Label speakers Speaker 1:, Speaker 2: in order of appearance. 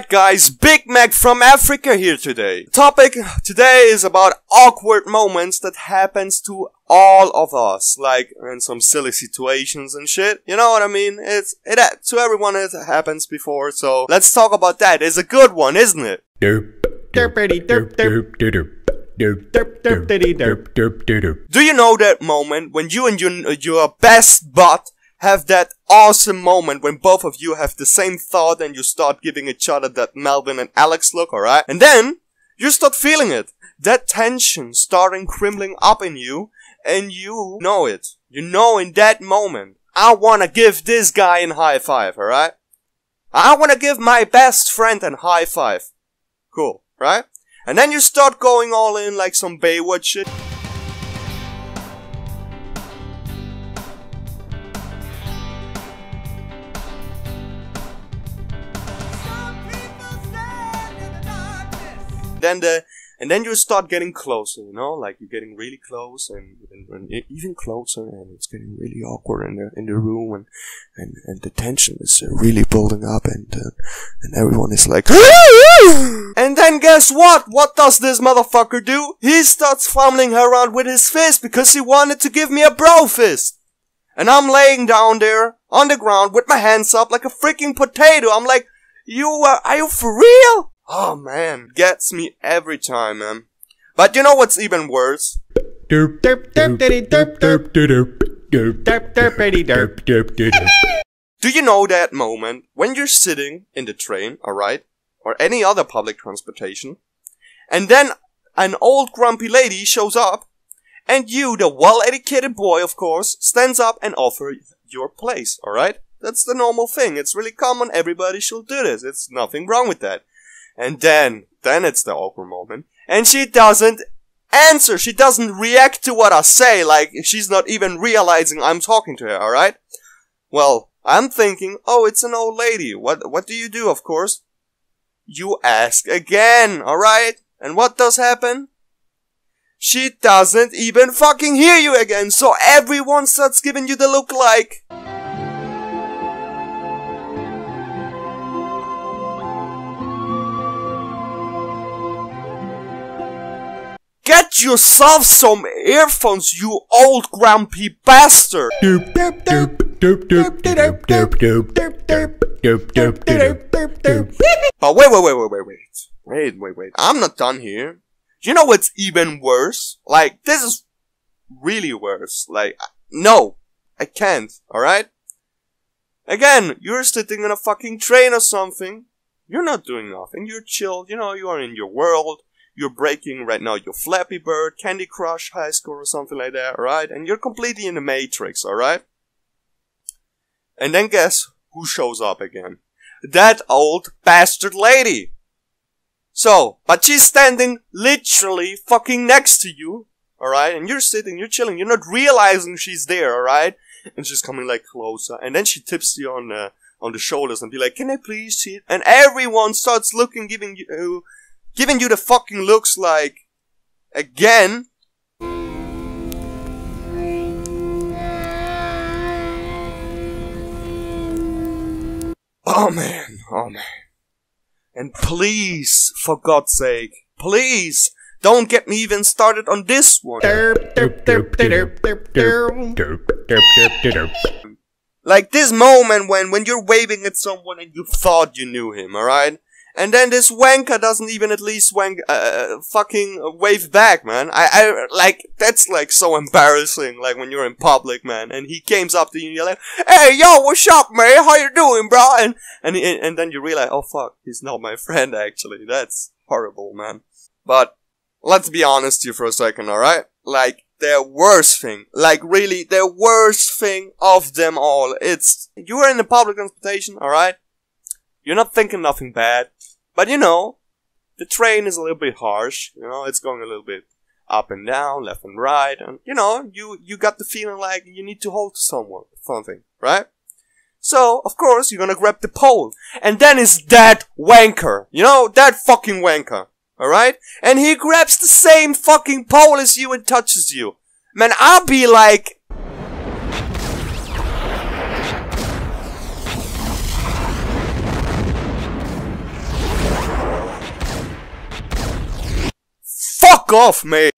Speaker 1: guys, Big Mac from Africa here today. Topic today is about awkward moments that happens to all of us, like in some silly situations and shit. You know what I mean? It's it to everyone it happens before, so let's talk about that. It's a good one, isn't it?
Speaker 2: Derp. Derpity derp derp derp. Derp derp derp derp derp derp derp.
Speaker 1: Do you know that moment when you and your your best butt have that awesome moment when both of you have the same thought and you start giving each other that Melvin and Alex look, alright? And then you start feeling it. That tension starting crumbling up in you and you know it. You know in that moment, I wanna give this guy a high five, alright? I wanna give my best friend a high five. Cool, right? And then you start going all in like some Baywatch shit. Then the and then you start getting closer, you know, like you're getting really close and, and, and even closer, and it's getting really awkward in the in the room, and and, and the tension is uh, really building up, and uh, and everyone is like, and then guess what? What does this motherfucker do? He starts fumbling around with his fist because he wanted to give me a bro fist, and I'm laying down there on the ground with my hands up like a freaking potato. I'm like, you uh, are you for real? Oh man, gets me every time, man. But you know what's even worse?
Speaker 2: Derp derp derp derp derp derp derp derp derp derp derp derp derp.
Speaker 1: Do you know that moment when you're sitting in the train, alright, or any other public transportation, and then an old grumpy lady shows up, and you, the well-educated boy, of course, stands up and offers your place, alright? That's the normal thing. It's really common. Everybody should do this. It's nothing wrong with that. And then, then it's the awkward moment. And she doesn't answer. She doesn't react to what I say. Like, she's not even realizing I'm talking to her, alright? Well, I'm thinking, oh, it's an old lady. What, what do you do, of course? You ask again, alright? And what does happen? She doesn't even fucking hear you again, so everyone starts giving you the look like, Get yourself some earphones, you old grumpy bastard! But wait, wait, wait, wait, wait, wait. Wait, wait, wait. I'm not done here. You know what's even worse? Like, this is really worse. Like, no, I can't, alright? Again, you're sitting in a fucking train or something. You're not doing nothing. You're chilled. You know, you are in your world you're breaking right now your Flappy Bird, Candy Crush high score or something like that, right? And you're completely in the Matrix, alright? And then guess who shows up again? That old bastard lady! So, but she's standing literally fucking next to you, alright? And you're sitting, you're chilling, you're not realizing she's there, alright? And she's coming like closer, and then she tips you on the, on the shoulders and be like, can I please see it? And everyone starts looking, giving you, giving you the fucking looks like again. Oh man, oh man. And please, for God's sake, please don't get me even started on this one. Like this moment when when you're waving at someone and you thought you knew him, alright? And then this wanker doesn't even at least wank, uh, fucking wave back, man. I, I, like, that's like so embarrassing, like when you're in public, man. And he comes up to you and you're like, hey, yo, what's up, man? How you doing, bro? And, and, and then you realize, oh fuck, he's not my friend, actually. That's horrible, man. But, let's be honest here for a second, alright? Like, the worst thing, like really, the worst thing of them all. It's, you are in the public transportation, alright? You're not thinking nothing bad. But you know, the train is a little bit harsh. You know, it's going a little bit up and down, left and right, and you know, you you got the feeling like you need to hold to someone, something, right? So of course you're gonna grab the pole, and then it's that wanker, you know, that fucking wanker, all right? And he grabs the same fucking pole as you and touches you. Man, I'll be like, off, mate!